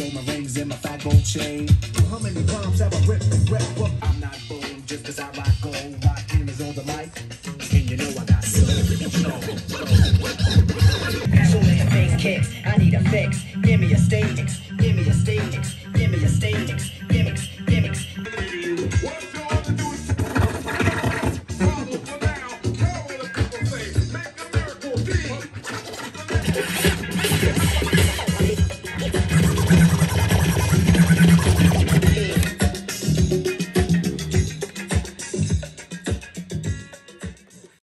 Show my rings and my fat gold chain. How many bombs have I ripped and wrecked? Well, I'm not bold just cause I rock gold. My team is on the mic, and you know I got soul. Too many fake kicks, I need a fix. Give me a Stanix, give me a Stanix, give me a Stanix.